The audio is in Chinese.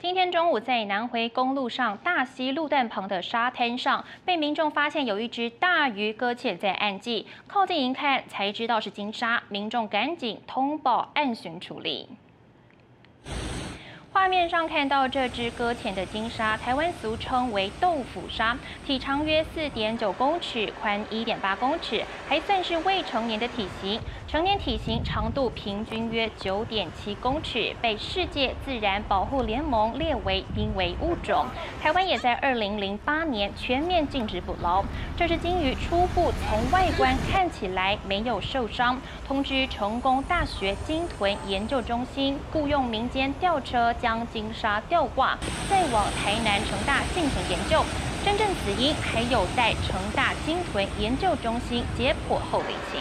今天中午，在南回公路上大溪路段旁的沙滩上，被民众发现有一只大鱼搁浅在岸际，靠近一看才知道是金鲨，民众赶紧通报岸巡处理。画面上看到这只搁浅的金鲨，台湾俗称为豆腐鲨，体长约四点九公尺，宽一点八公尺，还算是未成年的体型。成年体型长度平均约九点七公尺，被世界自然保护联盟列为濒危物种。台湾也在二零零八年全面禁止捕捞。这只鲸鱼初步从外观看起来没有受伤，通知成功大学鲸豚研究中心雇佣民间吊车。将金沙吊挂，再往台南成大进行研究。真正死因还有待成大鲸豚研究中心解剖后厘清。